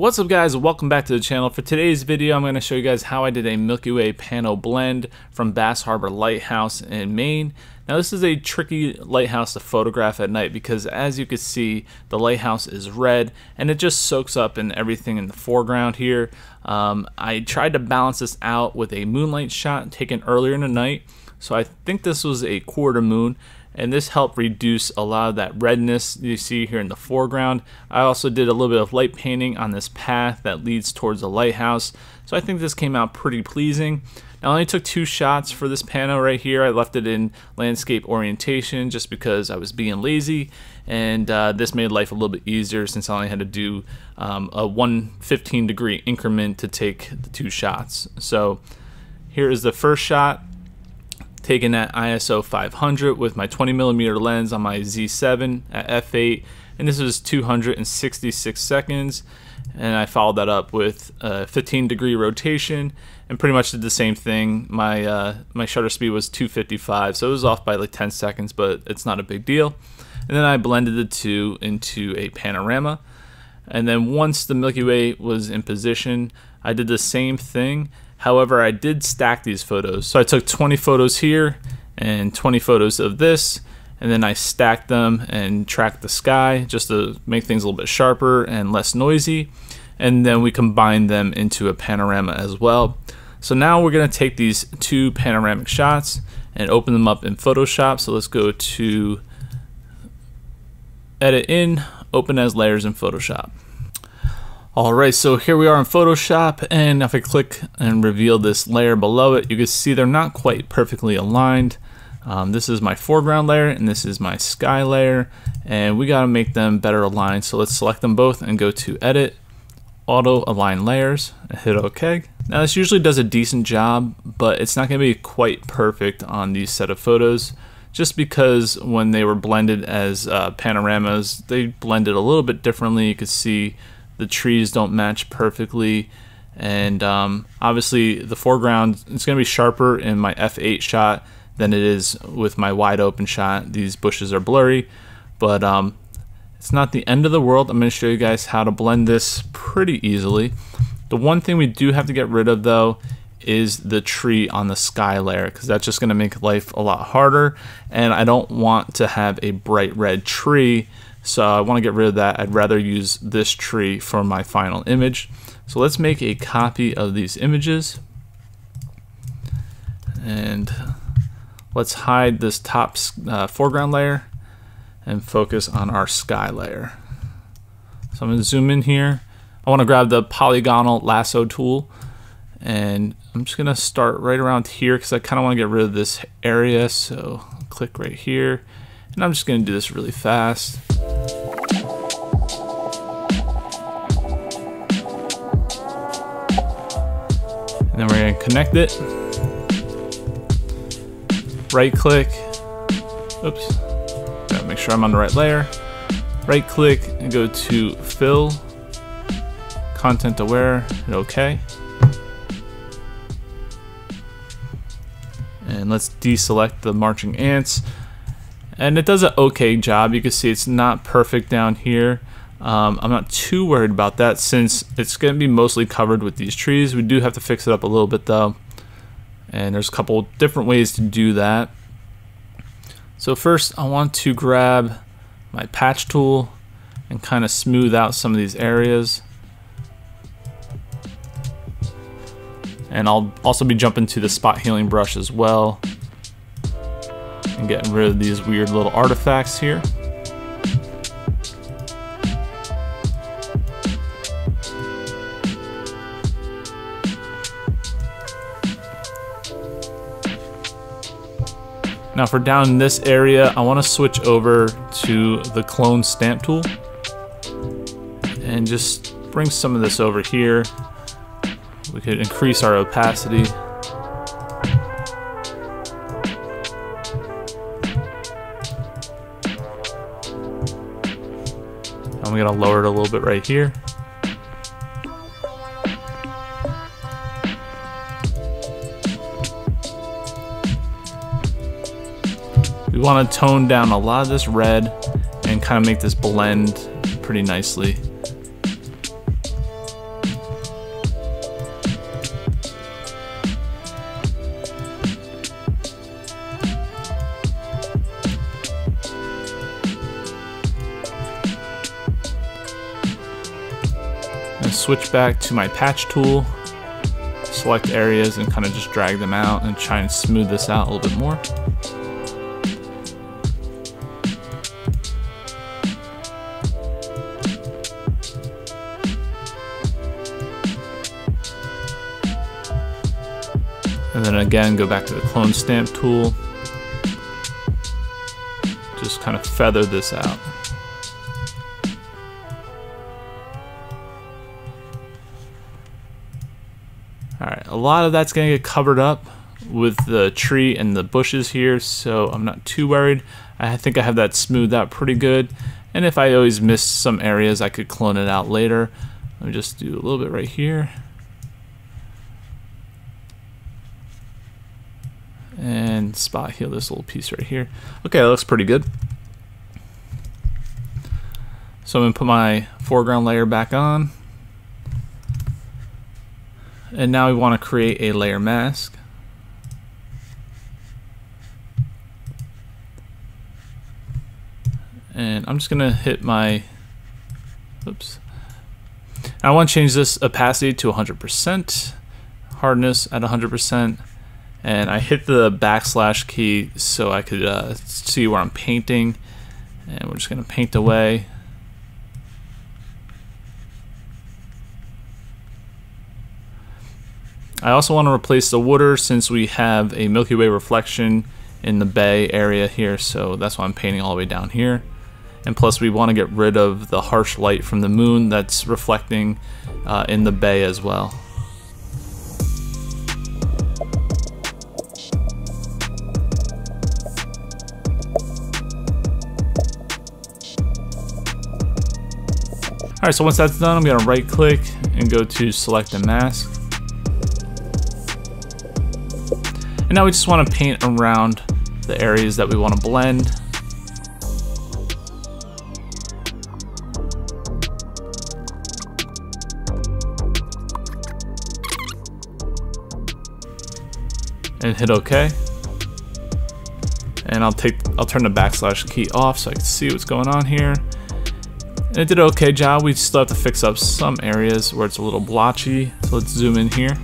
What's up guys, welcome back to the channel. For today's video, I'm going to show you guys how I did a Milky Way pano blend from Bass Harbor Lighthouse in Maine. Now this is a tricky lighthouse to photograph at night because as you can see, the lighthouse is red and it just soaks up in everything in the foreground here. Um, I tried to balance this out with a moonlight shot taken earlier in the night. So I think this was a quarter moon and this helped reduce a lot of that redness you see here in the foreground. I also did a little bit of light painting on this path that leads towards the lighthouse, so I think this came out pretty pleasing. I only took two shots for this pano right here. I left it in landscape orientation just because I was being lazy and uh, this made life a little bit easier since I only had to do um, a 115 degree increment to take the two shots. So here is the first shot taken at ISO 500 with my 20 millimeter lens on my Z7 at f8 and this was 266 seconds and I followed that up with a 15 degree rotation and pretty much did the same thing. My uh, my shutter speed was 255 so it was off by like 10 seconds but it's not a big deal. And then I blended the two into a panorama and then once the Milky Way was in position I did the same thing However, I did stack these photos. So I took 20 photos here and 20 photos of this, and then I stacked them and tracked the sky just to make things a little bit sharper and less noisy. And then we combined them into a panorama as well. So now we're gonna take these two panoramic shots and open them up in Photoshop. So let's go to edit in, open as layers in Photoshop. Alright, so here we are in Photoshop, and if I click and reveal this layer below it, you can see they're not quite perfectly aligned. Um, this is my foreground layer, and this is my sky layer, and we gotta make them better aligned. So let's select them both and go to Edit, Auto Align Layers, and hit OK. Now this usually does a decent job, but it's not gonna be quite perfect on these set of photos just because when they were blended as uh, panoramas, they blended a little bit differently. You could see the trees don't match perfectly. And um, obviously the foreground it's going to be sharper in my f8 shot than it is with my wide open shot. These bushes are blurry but um, it's not the end of the world. I'm going to show you guys how to blend this pretty easily. The one thing we do have to get rid of though is the tree on the sky layer because that's just going to make life a lot harder and I don't want to have a bright red tree so I want to get rid of that. I'd rather use this tree for my final image. So let's make a copy of these images. And let's hide this top uh, foreground layer and focus on our sky layer. So I'm going to zoom in here. I want to grab the polygonal lasso tool and I'm just to start right around here because I kind of want to get rid of this area. So click right here and I'm just to do this really fast. And then we're to connect it. Right click. Oops. Gotta make sure I'm on the right layer. Right click and go to fill, content aware, hit OK. Let's deselect the marching ants. And it does an okay job. You can see it's not perfect down here. Um, I'm not too worried about that since it's going to be mostly covered with these trees. We do have to fix it up a little bit though. And there's a couple different ways to do that. So first I want to grab my patch tool and kind of smooth out some of these areas. And I'll also be jumping to the spot healing brush as well and getting rid of these weird little artifacts here. Now for down in this area, I want to switch over to the clone stamp tool and just bring some of this over here. We could increase our opacity. I'm gonna lower it a little bit right here. We want to tone down a lot of this red and kind of make this blend pretty nicely. Gonna switch back to my patch tool, select areas and kind of just drag them out and try and smooth this out a little bit more. And then again, go back to the clone stamp tool. Just kind of feather this out. Lot of that's going to get covered up with the tree and the bushes here, so I'm not too worried. I think I have that smoothed out pretty good. And if I always miss some areas, I could clone it out later. Let me just do a little bit right here. and spot heal this little piece right here. Okay, that looks pretty good. So I'm to put my foreground layer back on. And now we want to create a layer mask. And I'm just going to hit my, oops. I want to change this opacity to 100%, hardness at 100%, and I hit the backslash key so I could uh, see where I'm painting and we're just gonna paint away I also want to replace the water since we have a Milky Way reflection in the bay area here so that's why I'm painting all the way down here and plus we want to get rid of the harsh light from the moon that's reflecting uh, in the bay as well. Alright, so once that's done, I'm going to right click and go to select and mask. And now we just want to paint around the areas that we want to blend. And hit OK. And I'll take I'll turn the backslash key off so I can see what's going on here. And it did an okay job. We still have to fix up some areas where it's a little blotchy. So let's zoom in here.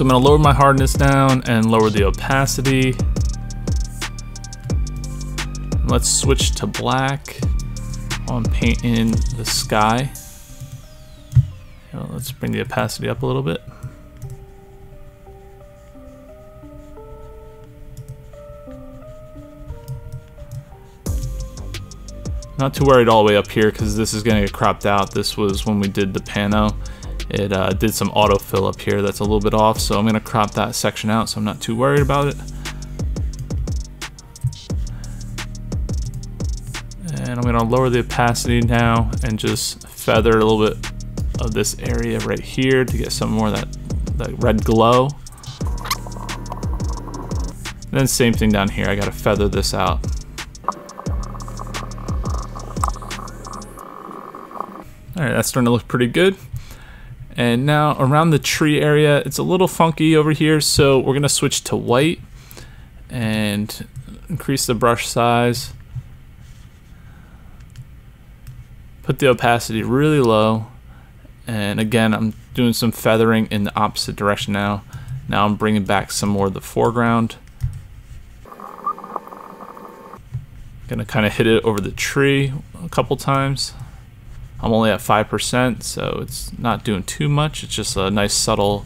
So I'm to lower my hardness down and lower the opacity. Let's switch to black on painting the sky. Let's bring the opacity up a little bit. Not too worried all the way up here because this is going to get cropped out. This was when we did the pano. It uh, did some autofill up here that's a little bit off, so I'm going to crop that section out so I'm not too worried about it. And I'm to lower the opacity now and just feather a little bit of this area right here to get some more of that, that red glow. And then same thing down here, I got to feather this out. Alright, that's starting to look pretty good. And now around the tree area, it's a little funky over here, so we're going to switch to white and increase the brush size. Put the opacity really low. And again, I'm doing some feathering in the opposite direction now. Now I'm bringing back some more of the foreground. Gonna kind of hit it over the tree a couple times. I'm only at 5%, so it's not doing too much. It's just a nice subtle,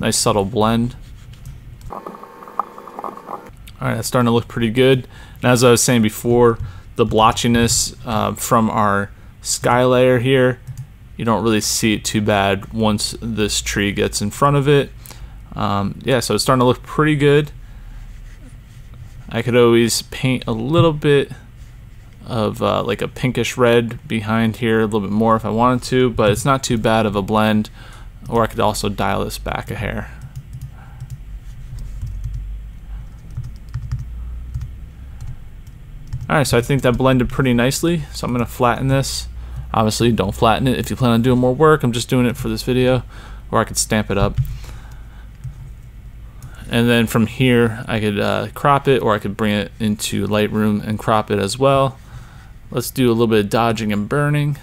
nice subtle blend. Alright, that's starting to look pretty good. And as I was saying before, the blotchiness uh, from our sky layer here, you don't really see it too bad once this tree gets in front of it. Um, yeah, so it's starting to look pretty good. I could always paint a little bit of uh, like a pinkish red behind here a little bit more if I wanted to, but it's not too bad of a blend. Or I could also dial this back a hair. Alright, so I think that blended pretty nicely. So I'm going to flatten this. Obviously, don't flatten it if you plan on doing more work. I'm just doing it for this video. Or I could stamp it up. And then from here, I could uh, crop it or I could bring it into Lightroom and crop it as well. Let's do a little bit of dodging and burning.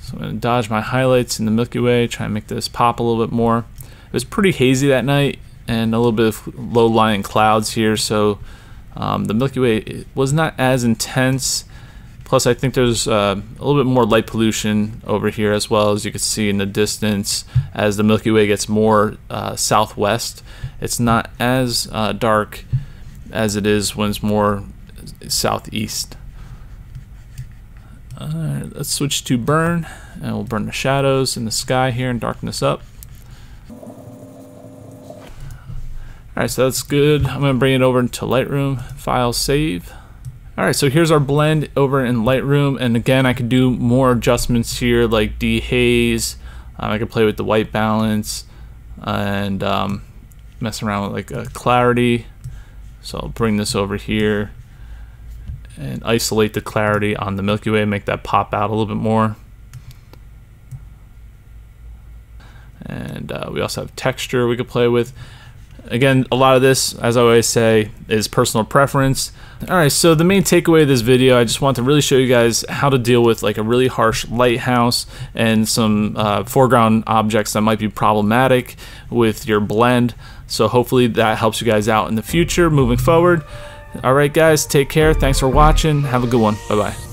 So I'm going to dodge my highlights in the Milky Way, try and make this pop a little bit more. It was pretty hazy that night and a little bit of low-lying clouds here, so um, the Milky Way was not as intense. Plus, I think there's uh, a little bit more light pollution over here as well, as you can see in the distance. As the Milky Way gets more uh, southwest, it's not as uh, dark as it is when it's more southeast. Alright, let's switch to burn, and we'll burn the shadows in the sky here and darken this up. Alright, so that's good. I'm going to bring it over into Lightroom, File, Save. Alright, so here's our blend over in Lightroom, and again, I can do more adjustments here, like dehaze. Um, I can play with the white balance, and um, mess around with like a clarity. So I'll bring this over here and isolate the clarity on the Milky Way, make that pop out a little bit more. And uh, we also have texture we could play with. Again, a lot of this, as I always say, is personal preference. Alright, so the main takeaway of this video, I just want to really show you guys how to deal with like a really harsh lighthouse and some uh, foreground objects that might be problematic with your blend. So hopefully that helps you guys out in the future moving forward. All right, guys, take care. Thanks for watching. Have a good one. Bye bye.